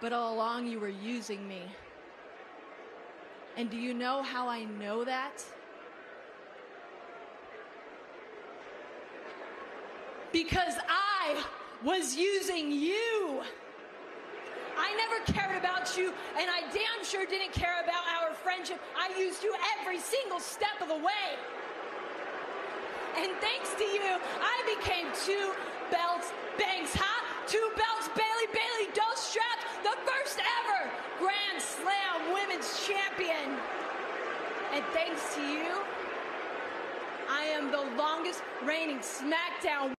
But all along, you were using me. And do you know how I know that? Because I was using you. I never cared about you, and I damn sure didn't care about our friendship. I used you every single step of the way. And thanks to you, I became two Grand Slam Women's Champion. And thanks to you, I am the longest reigning SmackDown